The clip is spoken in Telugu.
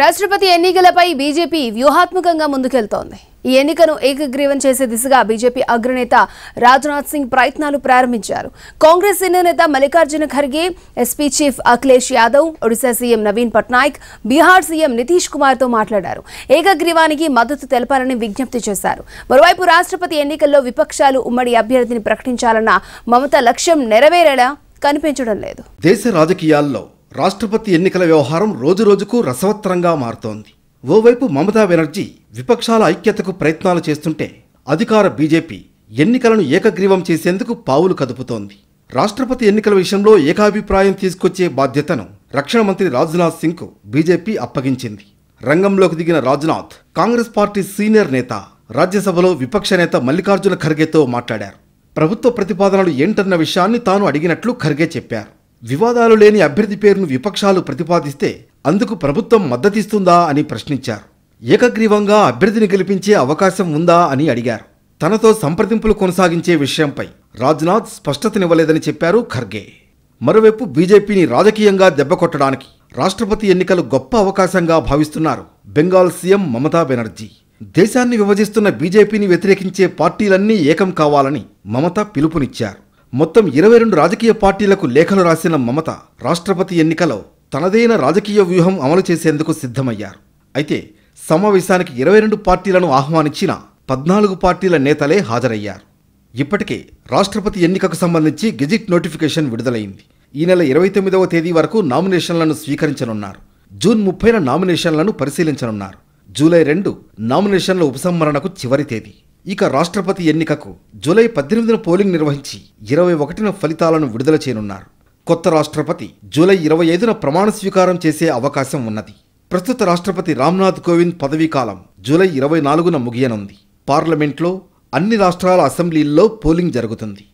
రాష్ట్రపతి ఎన్నికలపై బీజేపీ వ్యూహాత్మకంగా ముందుకెళ్తోంది. ఈ ఎన్నికను ఏకగ్రీవం చేసే దిశగా బీజేపీ అగ్రనేత రాజ్నాథ్ సింగ్ ప్రయత్నాలు ప్రారంభించారు. కాంగ్రెస్ సీనియర్ నేత Mallikarjuna Kharge SP chief Akhilesh Yadav Odisha CM Naveen Patnaik Bihar CM Nitish కుమార్తో మాట్లాడారు. ఏకగ్రీవానికి మద్దతు తెలపాలని విజ్ఞప్తి చేశారు. మరోవైపు రాష్ట్రపతి ఎన్నికల్లో విపక్షాలు ఉమ్మడి అభ్యర్థిని ప్రకటించాలన్న మమత లక్ష్యం నెరవేరేలా కనిపించడం లేదు. దేశ రాజకీయాల్లో రాష్ట్రపతి ఎన్నికల వ్యవహారం రోజురోజుకు రసవత్తరంగా మారుతోంది. ఓవైపు మమతా బెనర్జీ విపక్షాల ఐక్యతకు ప్రయత్నాలు చేస్తుంటే అధికార బీజేపీ ఎన్నికలను ఏకగ్రీవం చేసేందుకు పావులు కదుపుతోంది. రాష్ట్రపతి ఎన్నికల విషయంలో ఏకాభిప్రాయం తీసుకొచ్చే బాధ్యతను రక్షణ మంత్రి రాజ్నాథ్ సింగ్కు బీజేపీ అప్పగించింది. రంగంలోకి దిగిన రాజ్నాథ్ కాంగ్రెస్ పార్టీ సీనియర్ నేత రాజ్యసభలో విపక్ష నేత మల్లికార్జున ఖర్గేతో మాట్లాడారు. ప్రభుత్వ ప్రతిపాదనలు ఏంటన్న విషయాన్ని తాను అడిగినట్లు ఖర్గే చెప్పారు. వివాదాలు లేని అభ్యర్థి పేరును విపక్షాలు ప్రతిపాదిస్తే అందుకు ప్రభుత్వం మద్దతిస్తుందా అని ప్రశ్నించారు. ఏకగ్రీవంగా అభ్యర్థిని గెలిపించే అవకాశం ఉందా అని అడిగారు. తనతో సంప్రదింపులు కొనసాగించే విషయంపై రాజ్నాథ్ స్పష్టతనివ్వలేదని చెప్పారు ఖర్గే. మరోవైపు బీజేపీని రాజకీయంగా దెబ్బకొట్టడానికి రాష్ట్రపతి ఎన్నికలు గొప్ప అవకాశంగా భావిస్తున్నారు బెంగాల్ సీఎం మమతా బెనర్జీ. దేశాన్ని విభజిస్తున్న బీజేపీని వ్యతిరేకించే పార్టీలన్నీ ఏకం కావాలని మమత పిలుపునిచ్చారు. మొత్తం ఇరవై రెండు రాజకీయ పార్టీలకు లేఖలు రాసిన మమత రాష్ట్రపతి ఎన్నికలో తనదైన రాజకీయ వ్యూహం అమలు చేసేందుకు సిద్ధమయ్యారు. అయితే సమావేశానికి ఇరవై రెండు పార్టీలను ఆహ్వానించిన పద్నాలుగు పార్టీల నేతలే హాజరయ్యారు. ఇప్పటికే రాష్ట్రపతి ఎన్నికకు సంబంధించి గెజిట్ నోటిఫికేషన్ విడుదలైంది. ఈ నెల ఇరవై తొమ్మిదవ తేదీ వరకు నామినేషన్లను స్వీకరించనున్నారు. జూన్ ముప్పైన నామినేషన్లను పరిశీలించనున్నారు. జూలై రెండు నామినేషన్ల ఉపసంహరణకు చివరి తేదీ. ఇక రాష్ట్రపతి ఎన్నికకు జూలై పద్దెనిమిదిన పోలింగ్ నిర్వహించి ఇరవై ఒకటిన ఫలితాలను విడుదల చేయనున్నారు. కొత్త రాష్ట్రపతి జూలై ఇరవై ఐదున ప్రమాణ స్వీకారం చేసే అవకాశం ఉన్నది. ప్రస్తుత రాష్ట్రపతి రామ్నాథ్ కోవింద్ పదవీకాలం జూలై ఇరవై నాలుగున ముగియనుంది. పార్లమెంట్లో అన్ని రాష్ట్రాల అసెంబ్లీల్లో పోలింగ్ జరుగుతుంది.